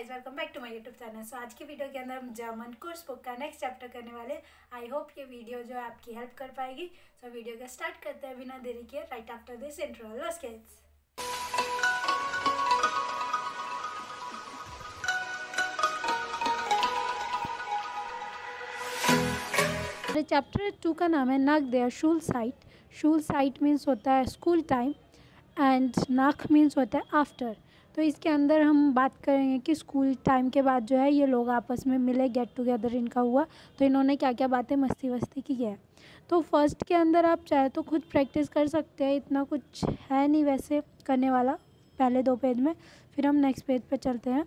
Guys welcome back to my YouTube channel so आज की video के अंदर हम जर्मन कोर्स बुक का नेक्स्ट चैप्टर करने वाले आई होप ये वीडियो जो आपकी हेल्प कर पाएगी। सो so, वीडियो का स्टार्ट करते हैं बिना देरी के राइट आफ्टर दिस इंट्रो लॉस चैप्टर टू का नाम है नाक देयर शूल साइट शूल साइट मीन्स होता है स्कूल टाइम एंड नाक मीन्स होता है आफ्टर तो इसके अंदर हम बात करेंगे कि स्कूल टाइम के बाद जो है ये लोग आपस में मिले गेट टुगेदर इनका हुआ तो इन्होंने क्या क्या बातें मस्ती वस्ती की है तो फ़र्स्ट के अंदर आप चाहे तो खुद प्रैक्टिस कर सकते हैं, इतना कुछ है नहीं वैसे करने वाला पहले दो पेज में फिर हम नेक्स्ट पेज पे चलते हैं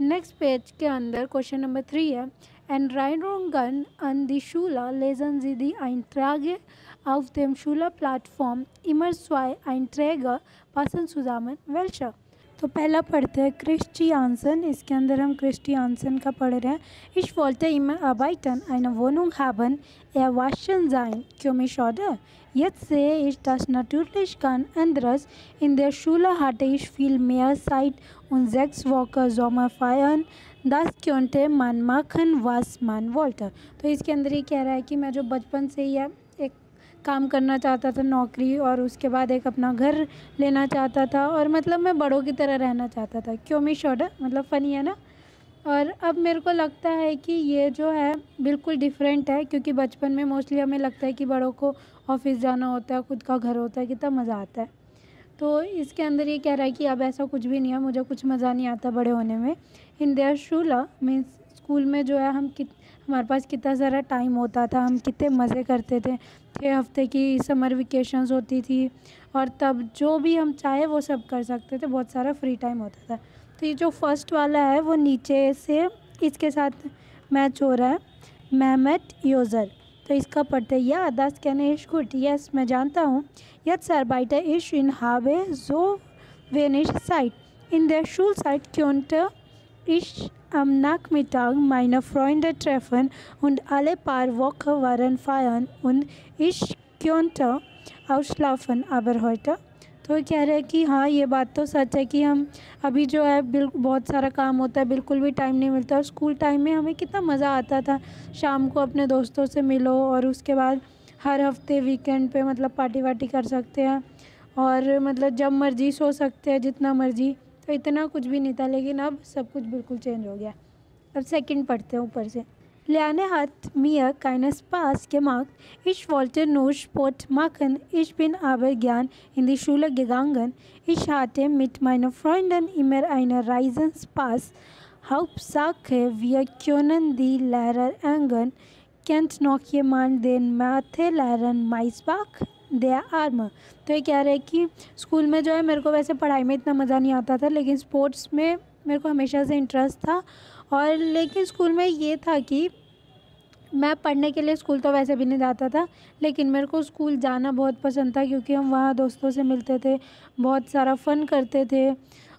नेक्स्ट पेज के अंदर क्वेश्चन नंबर थ्री है एंड राइनरोंगन अन दी शूला लेजन जी दी आइंट्रागे auf dem Schülerplattform immer zwei Einträge passen zusammen. Welche? तो पहला पढ़ते हैं क्रिस्टी आंसन इसके अंदर हम क्रिस्टी आंसन का पढ़ रहे हैं। इश बोलते इम अबाइटन आई नोनुंग हाबन ए वाशन जाइन क्यों मिश ऑद यथ से इश दस नटूरलिश गन एंद्रस इन देर शूला हाट इश फील मेयर साइट उन जेक्स वॉकर, जोमा फायन, दस क्यों थे मन माखन वास मान वॉल्ट। तो इसके अंदर ये कह रहा है कि मैं जो बचपन से ही काम करना चाहता था, नौकरी और उसके बाद एक अपना घर लेना चाहता था और मतलब मैं बड़ों की तरह रहना चाहता था। क्यों मी शॉर्ट? मतलब फ़नी है ना? और अब मेरे को लगता है कि ये जो है बिल्कुल डिफरेंट है, क्योंकि बचपन में मोस्टली हमें लगता है कि बड़ों को ऑफ़िस जाना होता है, खुद का घर होता है, कितना मज़ा आता है। तो इसके अंदर ये कह रहा है कि अब ऐसा कुछ भी नहीं है, मुझे कुछ मज़ा नहीं आता बड़े होने में। इन देयर शूला मीन्स स्कूल में जो है हम कित हमारे पास कितना सारा टाइम होता था, हम कितने मज़े करते थे। छः हफ़्ते की समर वेकेशंस होती थी और तब जो भी हम चाहे वो सब कर सकते थे, बहुत सारा फ्री टाइम होता था। तो ये जो फ़र्स्ट वाला है, वो नीचे से इसके साथ मैच हो रहा है। मेहमत यूज़र तो इसका पढ़ते या दस कहने इश गुड यस मैं जानता हूँ। यत सर बाइट इश इन हावे जो वेनिश साइट इन द शूल साइट क्योंट इश Am Nachmittag meine Freunde treffen und alle paar Wochen waren feiern und ich könnte ausschlafen, aber heute तो कह रहे हैं कि हाँ ये बात तो सच है कि हम अभी जो है बिल बहुत सारा काम होता है बिल्कुल भी टाइम नहीं मिलता और स्कूल टाइम में हमें कितना मज़ा आता था शाम को अपने दोस्तों से मिलो और उसके बाद हर हफ़्ते वीकेंड पे मतलब पार्टी वार्टी कर सकते हैं और मतलब जब मर्ज़ी सो सकते हैं जितना मर्ज़ी और इतना कुछ भी नहीं था, लेकिन अब सब कुछ बिल्कुल चेंज हो गया। अब सेकंड पढ़ते हैं ऊपर से। लिया हाथ मिया काइनस पास के मार्क इश वॉल्टर नोश पोट माखन, इश बिन आबर ज्ञान इन दूल गंगन इश हाटे मिट माइनो फ्रॉइंडन, इमर आइनर राइजन्स पास। हाउ साख व्योनन दी लहर एंगन कैंट नोक मान देन मैथे लहरन माइस बाख। दे आर्म तो ये कह रहे हैं कि स्कूल में जो है मेरे को वैसे पढ़ाई में इतना मज़ा नहीं आता था, लेकिन स्पोर्ट्स में मेरे को हमेशा से इंटरेस्ट था। और लेकिन स्कूल में ये था कि मैं पढ़ने के लिए स्कूल तो वैसे भी नहीं जाता था, लेकिन मेरे को स्कूल जाना बहुत पसंद था क्योंकि हम वहाँ दोस्तों से मिलते थे, बहुत सारा फ़न करते थे।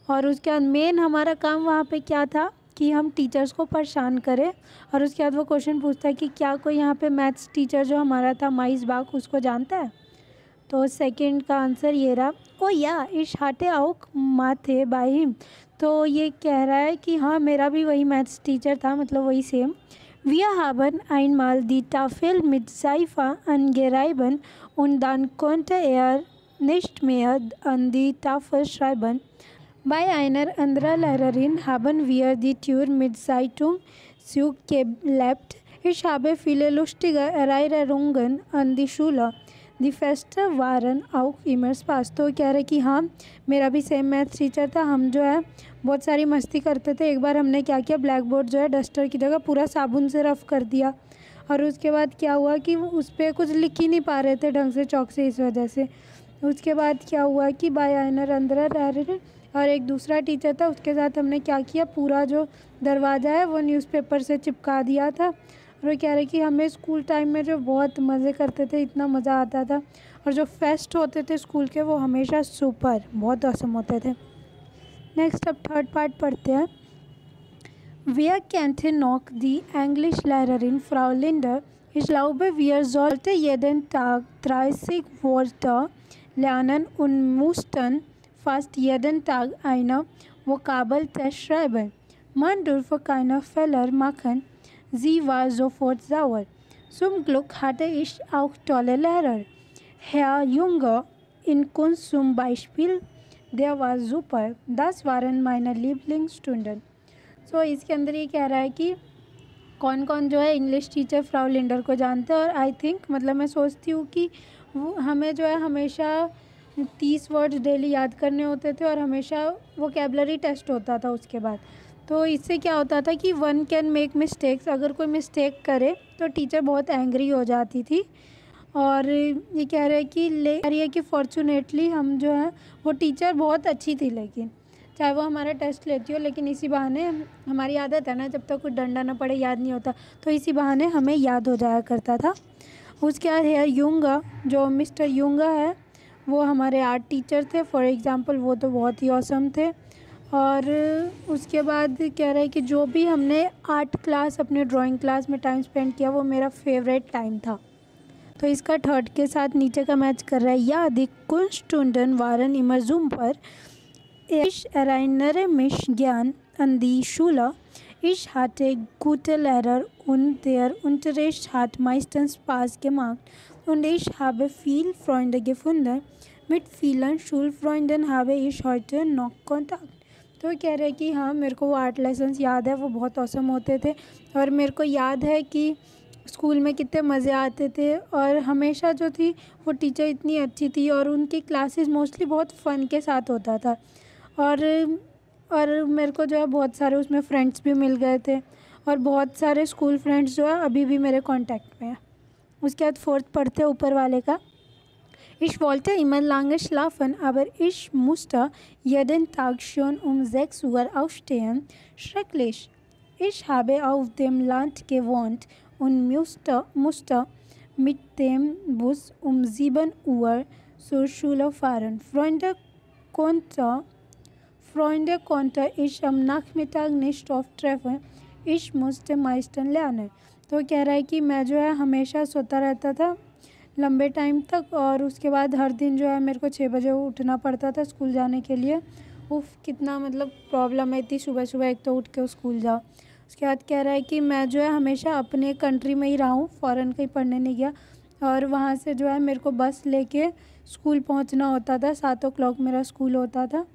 और उसके बाद मेन हमारा काम वहाँ पे क्या था कि हम टीचर्स को परेशान करें, और उसके बाद वो क्वेश्चन पूछता है कि क्या कोई यहाँ पे मैथ्स टीचर जो हमारा था, माइस बाग उसको जानता है? तो सेकंड का आंसर ये रहा, ओ या, इश हाटे आउक माथे बाहिम तो ये कह रहा है कि हाँ मेरा भी वही मैथ्स टीचर था मतलब वही सेम विया हाबन आइन माल दी टाफिल मिटाइफा अन गेराइबन उन दान कौंट एयर निष्ट मेयर अन दी टाफल श्राइबन बाय आइनर अंद्रा लहरिन हाबन वियर दी ट्यूर मिड साइटुम स्यू के लेफ़्ट इश हाबे फिले लुष्टिगा एरायरा रोंगन अन दी शूला। दी फेस्ट वारन आउट इमर्स पास तो कह रहे कि हाँ मेरा भी सेम मैथ्स टीचर था। हम जो है, बहुत सारी मस्ती करते थे। एक बार हमने क्या किया ब्लैक बोर्ड जो है डस्टर की जगह पूरा साबुन से रफ़ कर दिया। और उसके बाद क्या हुआ कि उस पर कुछ लिख ही नहीं पा रहे थे ढंग से, चौक से इस वजह से। उसके बाद क्या हुआ कि बाय आइनर अंदर रहे और एक दूसरा टीचर था। उसके साथ हमने क्या किया, पूरा जो दरवाज़ा है, वो न्यूज़पेपर से चिपका दिया था। और वो कह रहे कि हमें स्कूल टाइम में जो बहुत मज़े करते थे, इतना मज़ा आता था और जो फेस्ट होते थे स्कूल के, वो हमेशा सुपर, बहुत असम होते थे। नेक्स्ट अब थर्ड पार्ट पढ़ते हैं। वियर कैंथे नॉक दी एंग्लिश लैर इन फ्राउलिंडर इज़ लाउ बेदन टाग थ्राइसिक वॉल्ट लैनन उन्मुस्टन फ़र्स्ट यदन टाग आइना वो काबल तश्रैब मन डुल्फ काइन फेलर माखन sie war sofort sauer. Zum Glück hatte ich auch tolle Lehrer. Herr Junger in Kunst zum Beispiel, der war super. Das waren meine Lieblingsstunden. so, इसके अंदर ये कह रहा है कि कौन कौन जो है इंग्लिश टीचर फ्राउ लिंडर को जानते हैं और आई थिंक मतलब मैं सोचती हूँ कि वो हमें जो है हमेशा तीस वर्ड्स डेली याद करने होते थे और हमेशा वो कैबलरी टेस्ट होता था उसके बाद तो इससे क्या होता था कि वन कैन मेक मिस्टेक्स अगर कोई मिस्टेक करे तो टीचर बहुत एंग्री हो जाती थी। और ये कह रहे हैं कि ले, कह रही है कि फॉर्चुनेटली हम जो है, वो टीचर बहुत अच्छी थी लेकिन, चाहे वो हमारा टेस्ट लेती हो, लेकिन इसी बहाने हमारी आदत है ना, जब तक तो कुछ डंडा ना पड़े, याद नहीं होता तो इसी बहाने हमें याद हो जाया करता था। उसके बाद है, यूँगा, जो मिस्टर यूँगा है, वो हमारे आर्ट टीचर थे फॉर एग्ज़ाम्पल वो तो बहुत ही औसम थे। और उसके बाद कह रहा है कि जो भी हमने आर्ट क्लास, अपने ड्राइंग क्लास में टाइम स्पेंड किया, वो मेरा फेवरेट टाइम था। तो इसका थर्ड के साथ नीचे का मैच कर रहा है, या अधिक कुंस्टूडन वारन इमरजूम पर ऐश एराइनर मिश ज्ञान अंदी शूला, इश हाटे गुटल एरर उन देयर उन्टरेस्ट हाट माइस्टन्स पास के मार्क उन इश हावे फील फ्रॉइंड गिफुंदर मिट फीलन शूल फ्रॉइंडन हावे इश हॉट नॉक कॉन्टैक्ट। तो वो कह रहे हैं कि हाँ मेरे को वो आर्ट लेसन्स याद है, वो बहुत औसम होते थे। और मेरे को याद है कि स्कूल में कितने मज़े आते थे और हमेशा जो थी, वो टीचर इतनी अच्छी थी और उनकी क्लासेस मोस्टली बहुत फ़न के साथ होता था। और और मेरे को जो है, बहुत सारे उसमें फ्रेंड्स भी मिल गए थे और बहुत सारे स्कूल फ्रेंड्स जो है, अभी भी मेरे कांटेक्ट में हैं। उसके बाद फोर्थ पढ़ते ऊपर वाले का। Ich wollte immer lange schlafen, aber ich musste jeden Tag schon um 6 Uhr aufstehen. Schrecklich. Ich habe auf dem Land gewohnt und musste, musste mit dem Bus um 7 Uhr zur Schule fahren. Freunde konnten Freunde konnte ich am Nachmittag nicht oft treffen. Ich musste meistens lernen. तो कह रहा है कि मैं जो है हमेशा सोता रहता था लंबे टाइम तक और उसके बाद हर दिन जो है मेरे को छः बजे उठना पड़ता था स्कूल जाने के लिए। उफ, कितना मतलब प्रॉब्लम है, इतनी सुबह सुबह एक तो उठ के स्कूल जाओ। उसके बाद कह रहा है कि मैं जो है हमेशा अपने कंट्री में ही रहा हूँ, फ़ॉरन कहीं पढ़ने नहीं गया। और वहाँ से जो है मेरे को बस लेके स्कूल पहुँचना होता था, सात ओ क्लॉक मेरा स्कूल होता था।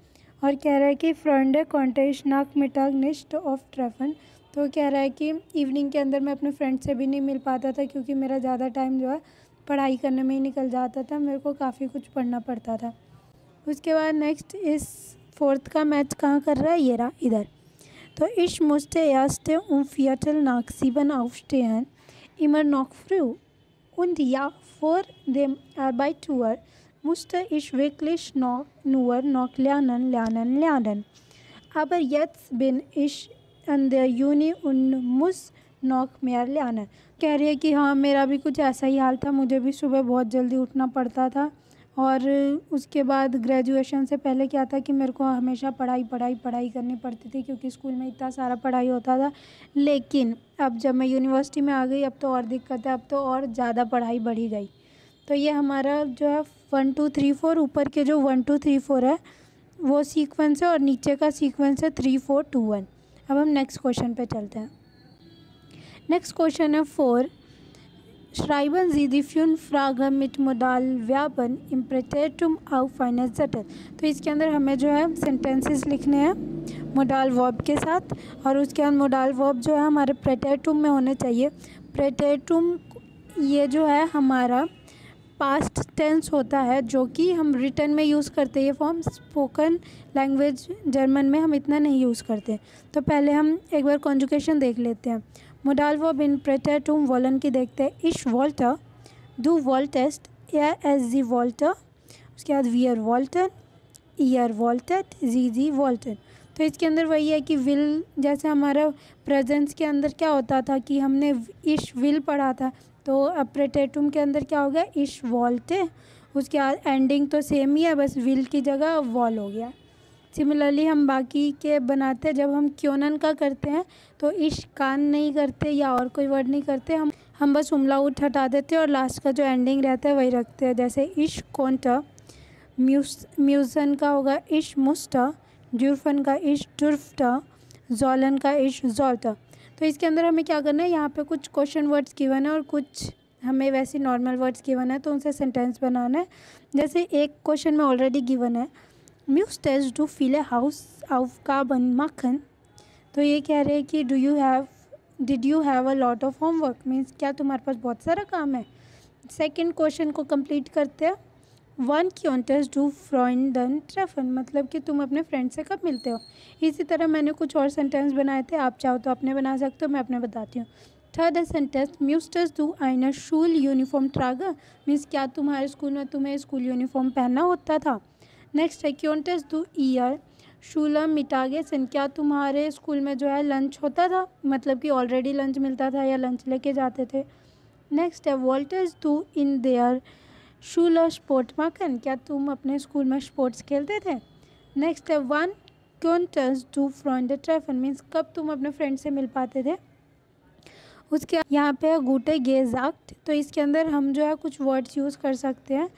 और कह रहा है कि फ्रेंड कॉन्टेश नाक मिटाग निस्ट ऑफ़ ट्रेफन। तो कह रहा है कि इवनिंग के अंदर मैं अपने फ्रेंड से भी नहीं मिल पाता था क्योंकि मेरा ज़्यादा टाइम जो है पढ़ाई करने में ही निकल जाता था, मेरे को काफ़ी कुछ पढ़ना पड़ता था। उसके बाद नेक्स्ट इस फोर्थ का मैच कहाँ कर रहा है? ये रहा, इधर। तो इश मुस्टे यास्टे उन फियटल नाक्सीबन ऑफ्टे हैं। इमर नॉकफ्रू उन दिया फोर देम आर बाई टूअर मुस्ट इश वेकलिश नॉक नूअर नॉक लियानन लियानन। लियानन अबर यथ्स बिन इश एंड यूनि उन मुस नॉक मेयर लियानन। कह रही है कि हाँ मेरा भी कुछ ऐसा ही हाल था। मुझे भी सुबह बहुत जल्दी उठना पड़ता था और उसके बाद ग्रेजुएशन से पहले क्या था कि मेरे को हमेशा पढ़ाई पढ़ाई पढ़ाई करनी पड़ती थी क्योंकि स्कूल में इतना सारा पढ़ाई होता था। लेकिन अब जब मैं यूनिवर्सिटी में आ गई, अब तो और दिक्कत है, अब तो और ज़्यादा पढ़ाई बढ़ी गई। तो ये हमारा जो है वन टू थ्री फोर ऊपर के जो वन टू थ्री फोर है, वो सीक्वेंस है और नीचे का सीक्वेंस है थ्री फोर टू वन अब हम नेक्स्ट क्वेश्चन पे चलते हैं। नेक्स्ट क्वेश्चन है four Schreiben Sie die fünf Fragen mit Modalverben im Präteritum auf. तो इसके अंदर हमें जो है सेंटेंसेस लिखने हैं मोडाल वर्ब के साथ और उसके बाद मोडाल वर्ब जो है हमारे प्रेटेटुम में होने चाहिए। प्रेटेटुम ये जो है हमारा पास्ट टेंस होता है जो कि हम रिटर्न में यूज़ करते हैं। ये फॉर्म स्पोकन लैंग्वेज जर्मन में हम इतना नहीं यूज़ करते। तो पहले हम एक बार कॉन्जुकेशन देख लेते हैं। वो बिन प्रेटेटुम वॉलन की देखते हैं इश वॉल्टर डू वॉल्टेस्ट एयर एस जी वॉल्टर उसके बाद वी वियर वॉल्टन ईयर वॉल्टेड जी जी वॉल्टन तो इसके अंदर वही है कि विल जैसे हमारा प्रेजेंस के अंदर क्या होता था कि हमने इश विल पढ़ा था तो अप्रेटेटुम के अंदर क्या हो गया? इश वॉल्टे उसके बाद एंडिंग तो सेम ही है, बस विल की जगह वॉल हो गया। सिमिलरली हम बाकी के बनाते हैं, जब हम क्योनन का करते हैं तो इश कान नहीं करते या और कोई वर्ड नहीं करते, हम हम बस उमला उठ हटा देते हैं और लास्ट का जो एंडिंग रहता है वही रखते हैं। जैसे इश कोंटा म्यूस म्यूजन का होगा इश मुस्टा, जुर्फन का इश टुर्फटा जॉलन का इश जॉल्टर तो इसके अंदर हमें क्या करना है? यहाँ पे कुछ क्वेश्चन वर्ड्स गिवन है और कुछ हमें वैसे नॉर्मल वर्ड्स गिवन है तो उनसे सेंटेंस बनाना है। जैसे एक क्वेश्चन में ऑलरेडी गिवन है म्यूज टेस्ट डू फील ए हाउस ऑफ़ कार्बन मक्खन तो ये कह रहे हैं कि do you have did you have a lot of homework means क्या तुम्हारे पास बहुत सारा काम है? सेकेंड क्वेश्चन को कंप्लीट करते हैं। वन क्योंटस डू फ्रॉइंडन ट्रेफन मतलब कि तुम अपने फ्रेंड से कब मिलते हो? इसी तरह मैंने कुछ और सेंटेंस बनाए थे, आप चाहो तो अपने बना सकते हो, मैं अपने बताती हूँ। थर्ड सेंटेंस म्यूस्टस डू आइनर शूल यूनिफॉर्म ट्रागर मीन्स क्या तुम्हारे स्कूल में तुम्हें स्कूल यूनिफॉर्म पहनना होता था? नेक्स्ट है क्योंटस दू ईयर शूलम मिटागे सन क्या तुम्हारे स्कूल में जो है लंच होता था? मतलब कि ऑलरेडी लंच मिलता था या लंच लेके जाते थे? नेक्स्ट है वॉल्टर्स डू इन देयर शूलर स्पोर्ट माकन क्या तुम अपने स्कूल में स्पोर्ट्स खेलते थे? नेक्स्ट है वन क्योंटस डू फ्रॉन्ड द ट्रेफन मीन्स कब तुम अपने फ्रेंड से मिल पाते थे? उसके यहाँ पे गुटे गेज आक्ट तो इसके अंदर हम जो है कुछ वर्ड्स यूज़ कर सकते हैं।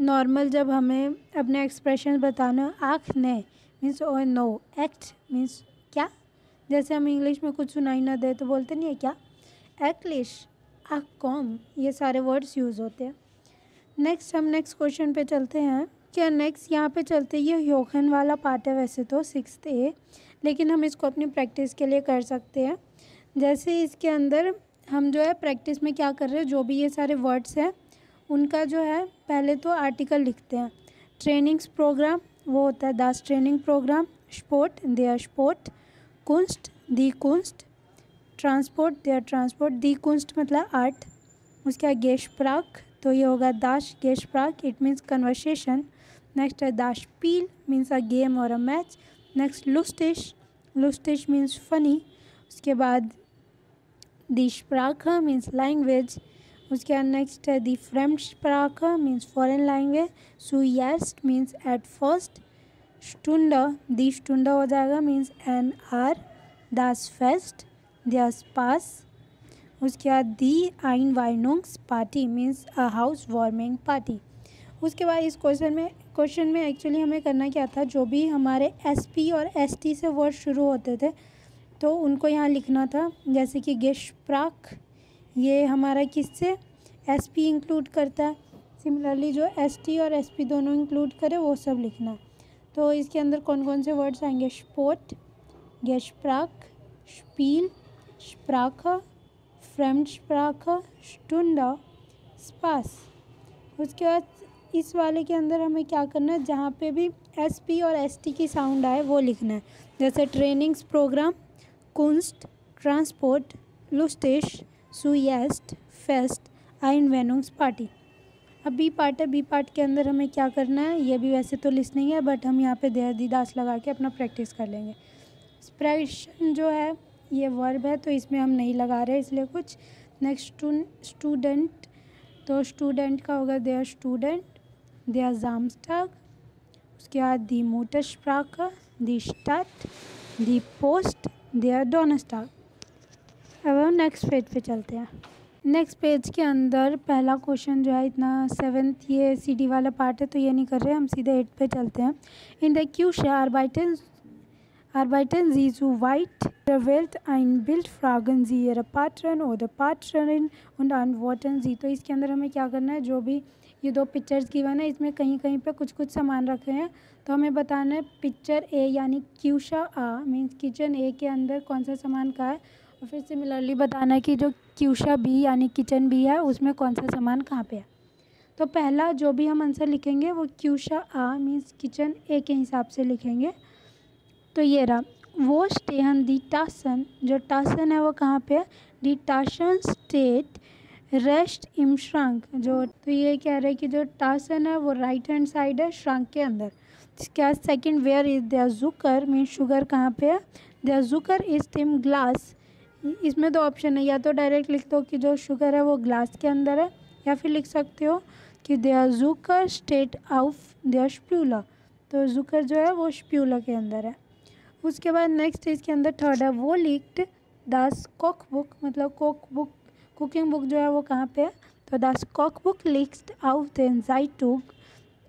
नॉर्मल जब हमें अपने एक्सप्रेशन बताना, आँख ने मीन्स ओ नो एक्ट मीन्स क्या? जैसे हम इंग्लिश में कुछ सुनाई ना दे तो बोलते नहीं है क्या? एक्लिश आ कॉम ये सारे वर्ड्स यूज़ होते हैं। नेक्स्ट हम नेक्स्ट क्वेश्चन पे चलते हैं। क्या नेक्स्ट यहाँ पे चलते, ये योखन वाला पार्ट है वैसे तो सिक्स ए लेकिन हम इसको अपनी प्रैक्टिस के लिए कर सकते हैं। जैसे इसके अंदर हम जो है प्रैक्टिस में क्या कर रहे हैं, जो भी ये सारे वर्ड्स हैं उनका जो है, पहले तो आर्टिकल लिखते हैं। ट्रेनिंग्स प्रोग्राम वो होता है दास ट्रेनिंग प्रोग्राम स्पोर्ट देयर स्पोर्ट कुंस्ट दी कुंस्ट ट्रांसपोर्ट देयर ट्रांसपोर्ट दी कुंस्ट मतलब आर्ट उसके बाद गेश प्राक तो ये होगा दाश गेश प्राक इट मीन्स कन्वर्सेशन नेक्स्ट है दाश पील मीन्स अ गेम और अ मैच नेक्स्ट लुस्टिश लुस्टिश मीन्स फनी उसके बाद दिश दिशप्राखा मीन्स लैंग्वेज उसके बाद नेक्स्ट है दी फ्रेंच प्राखा मीन्स फॉरेन लैंग्वेज सुस्ट मीन्स एट फ़र्स्ट स्टूंडा दी स्टूंडा हो जाएगा मीन्स एन आर दास फेस्ट दस पास उसके बाद दी आइन वाइनोंग्स party means a house warming party उसके बाद इस क्वेश्चन में क्वेश्चन में एक्चुअली हमें करना क्या था? जो भी हमारे एस पी और एस टी से वर्ड शुरू होते थे तो उनको यहाँ लिखना था, जैसे कि गेश प्राक ये हमारा किससे? एस पी इंक्लूड करता है। सिमिलरली जो एस टी और एस पी दोनों इंक्लूड करे, वो सब लिखना। तो इसके अंदर कौन कौन से वर्ड्स आएँगे? स्पोर्ट गेश प्राक स्पील स्प्राख फ्रेंड स्प्राख स्टुंडा स्पास उसके बाद इस वाले के अंदर हमें क्या करना है? जहाँ पे भी एस पी और एस टी की साउंड आए, वो लिखना है। जैसे ट्रेनिंग्स प्रोग्राम कुंस्ट ट्रांसपोर्ट लुस्टेश सुएस्ट फेस्ट, आइन वेनोस पार्टी। अब बी पार्ट है, बी पार्ट के अंदर हमें क्या करना है? ये भी वैसे तो लिस्निंग है, बट हम यहाँ पे देर दी दास लगा के अपना प्रैक्टिस कर लेंगे। स्प्रेशन जो है, ये वर्ब है तो इसमें हम नहीं लगा रहे इसलिए कुछ। नेक्स्ट स्टूडेंट तो स्टूडेंट का होगा देयर स्टूडेंट, दे देयर जामस्टाग, उसके बाद दी मोटर स्प्राक दी स्टार्ट दी पोस्ट, दे आर डोनस्टार अब हम नेक्स्ट पेज पे चलते हैं। नेक्स्ट पेज के अंदर पहला क्वेश्चन जो है, इतना सेवन्थ ये सी डी वाला पार्ट है तो ये नहीं कर रहे, हम सीधे एट पे चलते हैं। इन द क्यूश आरबाइटन जू वाइट वेल्ट आइन बिल्ट फ्रागन जी एर पार्टरन और द पार्टरन उन वॉटन जी तो इसके अंदर हमें क्या करना है, जो भी ये दो पिक्चर्स गिवन है इसमें कहीं कहीं पे कुछ कुछ सामान रखे हैं तो हमें बताना है पिक्चर ए यानी क्यूशा आ मीन्स किचन ए के अंदर कौन सा सामान का है और फिर सिमिलरली बताना कि जो क्यूशा बी यानी किचन बी है, उसमें कौन सा सामान कहाँ पे है? तो पहला जो भी हम आंसर लिखेंगे, वो क्यूशा आ मीन्स किचन ए के हिसाब से लिखेंगे। तो ये रहा, वो स्टेहन दी टासन जो टासन है वो कहाँ पे है? दी टासन स्टेट रेस्ट इम श्रांक जो तो ये कह रहे हैं कि जो टासन है, वो राइट हैंड साइड है श्रांक के अंदर। इसके बाद सेकेंड वेयर इज़ दर जुकर मीन शुगर कहाँ पे है? दर जुकर इज़ टिम ग्लास इसमें दो ऑप्शन है, या तो डायरेक्ट लिख दो कि जो शुगर है वो ग्लास के अंदर है, या फिर लिख सकते हो कि दर जूकर स्टेट ऑफ़ दर स्प्यूला तो जूकर जो है वो स्प्यूला के अंदर है। उसके बाद नेक्स्ट इसके अंदर थर्ड है, वो लिक्ड दास कॉक बुक मतलब कॉक बुक कुकिंग बुक जो है वो कहाँ पे है? तो दास कॉक बुक लिक्ड आउट देन जाइटुग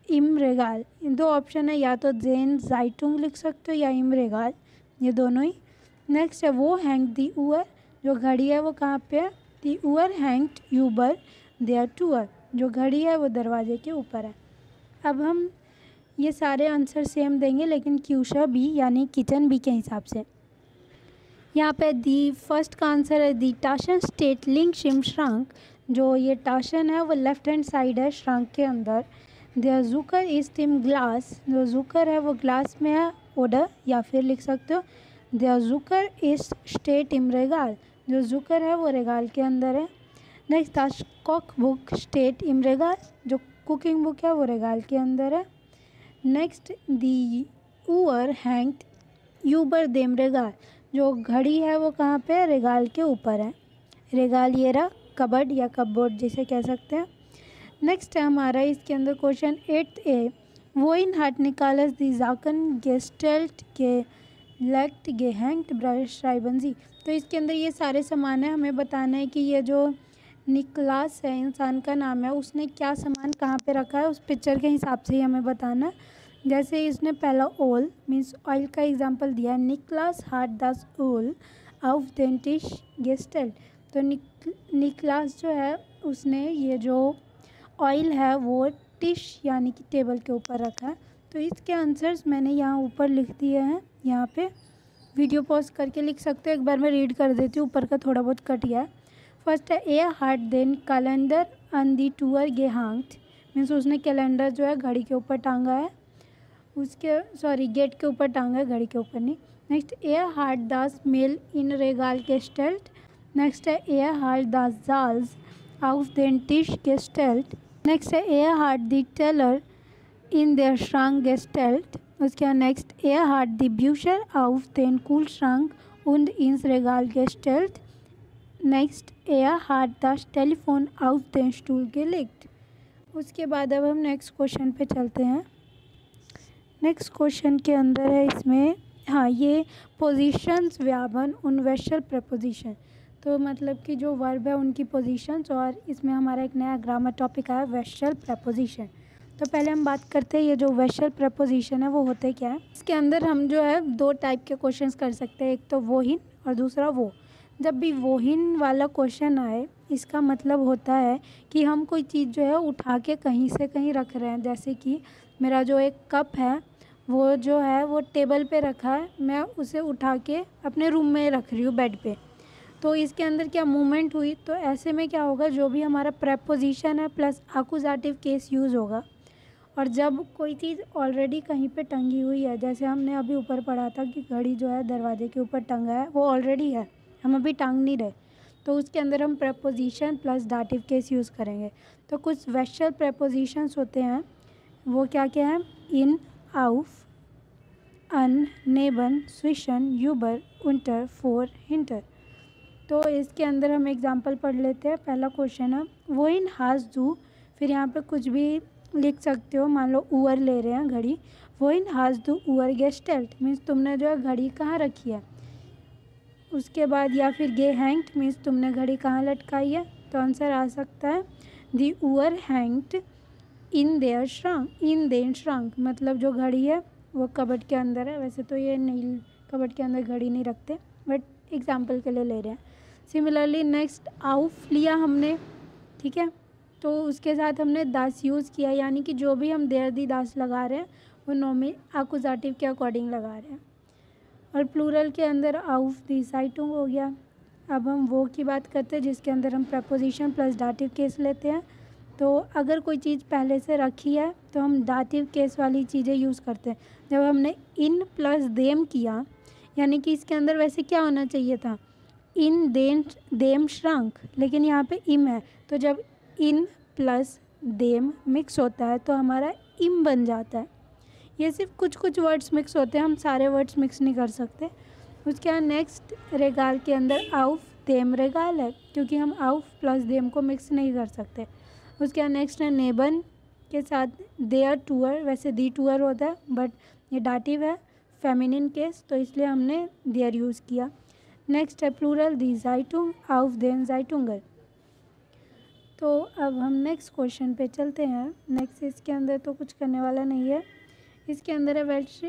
इम रेगाल दो ऑप्शन है, या तो जेन जाइटुंग लिख सकते हो या इम रेगाल ये दोनों ही। नेक्स्ट है, वो हैंग दी ऊअर जो घड़ी है, वो कहाँ पे है? दी ऊअर हैंग्ड यूबर देयर टूअर जो घड़ी है, वो दरवाजे के ऊपर है. अब हम ये सारे आंसर सेम देंगे, लेकिन क्यूशा बी यानी किचन बी के हिसाब से. यहाँ पे दी फ़र्स्ट का आंसर है दी टाशन स्टेट लिंक शिम श्रांक जो ये टाशन है, वो लेफ़्ट हैंड साइड है श्रांक के अंदर. द जूकर इज़ टिम ग्लास जो जूकर है, वो ग्लास में है ओडर या फिर लिख सकते हो द जुकर इज़ स्टेट इम रेगाल जो जुकर है, वो रेगाल के अंदर है। नेक्स्ट, द कॉक बुक स्टेट इम रेगाल जो कुकिंग बुक है, वो रेगाल के अंदर है। नेक्स्ट, दी ऊअर हैंग यूबर देम रेगाल जो घड़ी है, वो कहाँ पे रेगाल के ऊपर है। रेगाल ये रहा कबर्ड या कपबोर्ड जिसे कह सकते हैं। नेक्स्ट है हमारा इसके अंदर क्वेश्चन एट ए। वो इन हार्ट निकालस दी जाकन गेस्टेल्ट के लेक्ट गे हैंग्ड ब्रश राइबंजी तो इसके अंदर ये सारे सामान है, हमें बताना है कि ये जो निकलास है, इंसान का नाम है, उसने क्या सामान कहाँ पे रखा है, उस पिक्चर के हिसाब से ही हमें बताना। है जैसे इसने पहला ओल मीन्स ऑयल का एग्जांपल दिया है, निकलास हार्ट दस ओल आउफ डेंटिश गेस्टल। तो निक, निकलास जो है, उसने ये जो ऑयल है, वो टिश यानी कि टेबल के ऊपर रखा है। तो इसके आंसर्स मैंने यहाँ ऊपर लिख दिए हैं। यहाँ पे। वीडियो पॉज करके लिख सकते हो। एक बार मैं रीड कर देती हूँ। ऊपर का थोड़ा बहुत कट गया। फ़र्स्ट है, ए, हार्ट, देन कैलेंडर ऑन दी टूअर गे हांग्ड। मीन्स उसने कैलेंडर जो है, घड़ी के ऊपर टांगा है। उसके सॉरी गेट के ऊपर टांगा है, घड़ी के ऊपर नहीं। नेक्स्ट ए, हार्ट, दास, मेल इन रेगाल के स्टेल्ट नेक्स्ट है, ए, हार्ट, दास, जाल्स आउफ देन टिश के स्टेल्ट नेक्स्ट है, ए, हार्ट, दी टेलर इन देयर श्रांग गेस्टेल्ट। उसके बाद नेक्स्ट हार्ट दी ब्यूशर आउफ देन कूल श्रांग und ins Regal gestellt. Next, er hat das Telefon auf den Stuhl gelegt. उसके बाद अब हम नेक्स्ट क्वेश्चन पे चलते हैं नेक्स्ट क्वेश्चन के अंदर है इसमें हाँ ये पोजिशंस पोजीशंस व्यापन उनवेशल प्रपोजिशन तो मतलब कि जो वर्ब है उनकी पोजीशंस और इसमें हमारा एक नया ग्रामर टॉपिक आया वेशल प्रपोजिशन तो पहले हम बात करते हैं ये जो वेशल प्रपोजिशन है, वो होते क्या है? इसके अंदर हम जो है दो टाइप के क्वेश्चन कर सकते हैं, एक तो वोहिन और दूसरा वो। जब भी वोहिन वाला क्वेश्चन आए, इसका मतलब होता है कि हम कोई चीज़ जो है उठा के कहीं से कहीं रख रहे हैं। जैसे कि मेरा जो एक कप है, वो जो है, वो टेबल पे रखा है, मैं उसे उठा के अपने रूम में रख रही हूँ बेड पे। तो इसके अंदर क्या मूवमेंट हुई? तो ऐसे में क्या होगा, जो भी हमारा प्रेपोजिशन है प्लस आकुजाटिव केस यूज़ होगा और जब कोई चीज़ ऑलरेडी कहीं पे टंगी हुई है, जैसे हमने अभी ऊपर पढ़ा था कि घड़ी जो है दरवाजे के ऊपर टंगा है, वो ऑलरेडी है, हम अभी टांग नहीं रहे तो उसके अंदर हम preposition plus dative case use करेंगे। तो कुछ वेशल प्रपोजिशंस होते हैं, वो क्या क्या है? इन आउफ अन नेबन स्विशन यूबर उंटर फोर हिंटर तो इसके अंदर हम एग्जांपल पढ़ लेते हैं, पहला क्वेश्चन है, वो इन हाज दू फिर यहाँ पे कुछ भी लिख सकते हो। मान लो ऊअर ले रहे हैं घड़ी। वो इन हाज दू ऊअर गेस्टेल्ट मीन्स तुमने जो है घड़ी कहाँ रखी है? उसके बाद या फिर गे हैंग्ड मीन्स तुमने घड़ी कहाँ लटकाई है? तो आंसर आ सकता है। दी ऊअर हैंग्ड इन देयर श्रांक, इन देन श्रांक मतलब जो घड़ी है, वो कबट के अंदर है। वैसे तो ये नहीं कबट के अंदर घड़ी नहीं रखते, बट एग्ज़ाम्पल के लिए ले रहे हैं। सिमिलरली नेक्स्ट आउफ लिया हमने, ठीक है? तो उसके साथ हमने दास यूज़ किया, यानी कि जो भी हम देर दी दास लगा रहे हैं वो नॉमी आकुजाटिव के अकॉर्डिंग लगा रहे हैं। और प्लूरल के अंदर आउफ दी साइटुंग हो गया। अब हम वो की बात करते हैं, जिसके अंदर हम प्रपोजिशन प्लस डाटिव केस लेते हैं। तो अगर कोई चीज़ पहले से रखी है तो हम डाटिव केस वाली चीज़ें यूज़ करते हैं। जब हमने इन प्लस देम किया, यानी कि इसके अंदर वैसे क्या होना चाहिए था? इन देन, देम श्रंक, लेकिन यहाँ पे इम है। तो जब इन प्लस देम मिक्स होता है तो हमारा इम बन जाता है। ये सिर्फ़ कुछ कुछ वर्ड्स मिक्स होते हैं, हम सारे वर्ड्स मिक्स नहीं कर सकते। उसके बाद नेक्स्ट, रेगाल के अंदर आउफ, देम, रेगाल है, क्योंकि हम आउफ प्लस देम को मिक्स नहीं कर सकते। उसके बाद नेक्स्ट है नेबन के साथ देयर टूअर, वैसे दी टूअर होता है, बट ये डाटिव है, फेमिनिन केस तो इसलिए हमने देयर यूज़ किया। नेक्स्ट है प्लूरल, दी जाइटुंग, आउफ, देन जाइटुंगर तो अब हम नेक्स्ट क्वेश्चन पे चलते हैं। नेक्स्ट इसके अंदर तो कुछ करने वाला नहीं है। इसके अंदर है वेश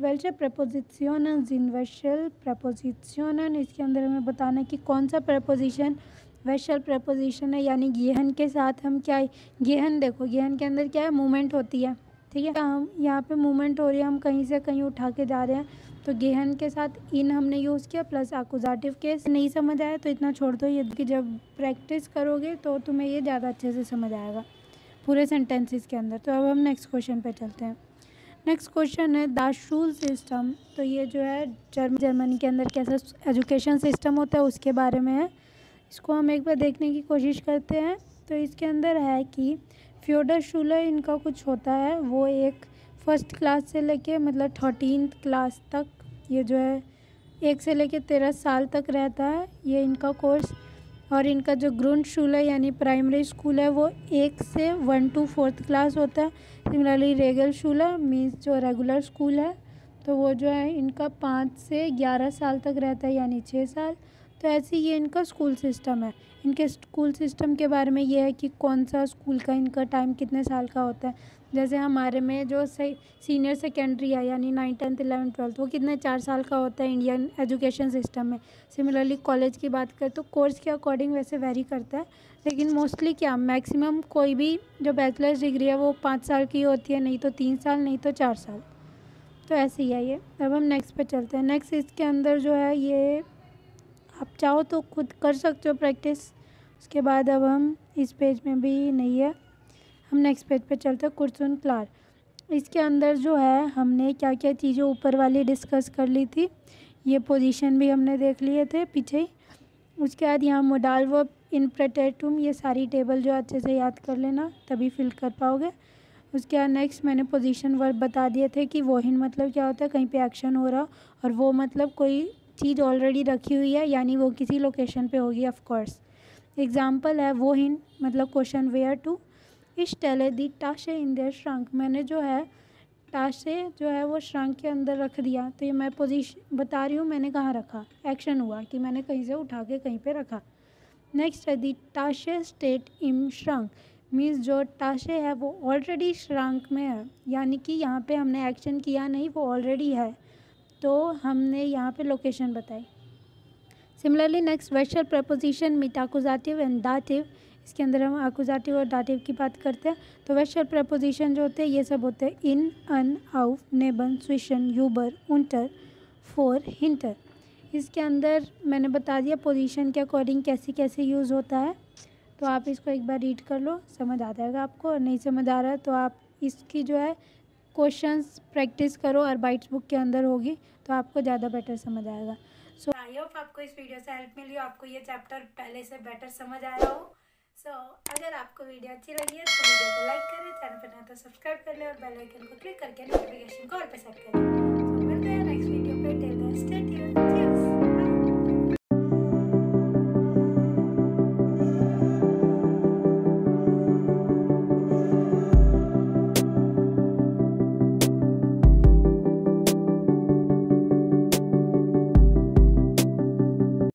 वेल्चर प्रपोजिशन जिनवेशल प्रपोजिशन इसके अंदर हमें बताना है कि कौन सा प्रपोजिशन वेशल प्रपोजिशन है, यानी गेहन के साथ हम क्या गेहन देखो, गेहन के अंदर क्या है? मूवमेंट होती है। ठीक है? हम यहाँ पे मूवमेंट हो रही है, हम कहीं से कहीं उठा के जा रहे हैं। तो गेहन के साथ इन हमने यूज़ किया प्लस आकुजाटिव केस नहीं समझ आया तो इतना छोड़ दो ये, कि जब प्रैक्टिस करोगे तो तुम्हें ये ज़्यादा अच्छे से समझ आएगा पूरे सेंटेंसेस के अंदर। तो अब हम नेक्स्ट क्वेश्चन पे चलते हैं। नेक्स्ट क्वेश्चन है दाशूल सिस्टम तो ये जो है जर्म जर्मनी के अंदर कैसा एजुकेशन सिस्टम होता है उसके बारे में है। इसको हम एक बार देखने की कोशिश करते हैं। तो इसके अंदर है कि फ्योडर शूलर इनका कुछ होता है, वो एक फ़र्स्ट क्लास से लेके मतलब थर्टीन क्लास तक ये जो है, एक से लेके तेरह साल तक रहता है ये इनका कोर्स। और इनका जो ग्रुंड स्कूल है, यानी प्राइमरी स्कूल है, वो एक से वन टू फोर्थ क्लास होता है। सिमिलरली रेगल स्कूल है मीन्स जो रेगुलर स्कूल है तो वो जो है इनका पाँच से ग्यारह साल तक रहता है, यानी छः साल। तो ऐसे ये इनका स्कूल सिस्टम है। इनके स्कूल सिस्टम के बारे में ये है कि कौन सा स्कूल का इनका टाइम कितने साल का होता है। जैसे हमारे में जो से, सीनियर सेकेंडरी है यानी नाइन टेंथ इलेवन ट्वेल्थ वो कितने चार साल का होता है इंडियन एजुकेशन सिस्टम में। सिमिलरली कॉलेज की बात करें तो कोर्स के अकॉर्डिंग वैसे वेरी करता है लेकिन मोस्टली क्या मैक्सिमम कोई भी जो बैचलर्स डिग्री है वो पाँच साल की होती है नहीं तो तीन साल नहीं तो चार साल। तो ऐसे ही है ये। अब हम नेक्स्ट पे चलते हैं। नेक्स्ट इसके अंदर जो है ये आप चाहो तो खुद कर सकते हो प्रैक्टिस उसके बाद अब हम इस पेज में भी नहीं है। हम नेक्स्ट पेज पे चलते हैं कुर्सुन क्लार। इसके अंदर जो है, हमने क्या क्या चीज़ें ऊपर वाली डिस्कस कर ली थी। ये पोजीशन भी हमने देख लिए थे पीछे ही। उसके बाद यहाँ मोडाल वर्ब इन प्रटेटुम ये सारी टेबल जो अच्छे से याद कर लेना, तभी फिल कर पाओगे। उसके बाद नेक्स्ट मैंने पोजीशन वर्ब बता दिए थे कि वो हिन मतलब क्या होता है, कहीं पे एक्शन हो रहा और वो मतलब कोई चीज़ ऑलरेडी रखी हुई है, यानी वो किसी लोकेशन पे होगी ऑफ़ कोर्स एग्जांपल है वो हिन मतलब क्वेश्चन वेयर टू इस टेले दी टाशे इन देयर श्रंक। मैंने जो है, टाशे जो है वो श्रंक के अंदर रख दिया। तो ये मैं पोजीशन बता रही हूँ मैंने कहाँ रखा। एक्शन हुआ कि मैंने कहीं से उठा के कहीं पे रखा। नेक्स्ट है दी टाशे स्टेट इम श्रंक। मीन्स जो टाशे है वो ऑलरेडी श्रंक में है। यानी कि यहाँ पे हमने एक्शन किया नहीं, वो ऑलरेडी है। तो हमने यहाँ पे लोकेशन बताई। सिमिलरली नेक्स्ट वेशल प्रपोजिशन मीट आकुजाटिव एंड दाटिव। इसके अंदर हम आकुजाटिव और दाटिव की बात करते हैं। तो वेशल प्रपोजिशन जो होते हैं, ये सब होते हैं। इन, अन आउफ नेबन स्विशन यूबर उन्टर, फोर, हिंटर। इसके अंदर मैंने बता दिया पोजीशन के अकॉर्डिंग कैसे कैसे यूज़ होता है। तो आप इसको एक बार रीड कर लो, समझ आ जाएगा आपको। और नहीं समझ आ रहा है तो आप इसकी जो है क्वेश्चंस प्रैक्टिस करो, और बाइट्स बुक के अंदर होगी तो आपको ज़्यादा बेटर समझ आएगा। सो आई होप आपको इस वीडियो से हेल्प मिली, आपको ये चैप्टर पहले से बेटर समझ आया हो। सो so, अगर आपको वीडियो अच्छी लगी है तो वीडियो को लाइक करें चैनल पर ना तो सब्सक्राइब कर लें और बेल आइकन को क्लिक करके नोटिफिकेशन को और पे सेट करें।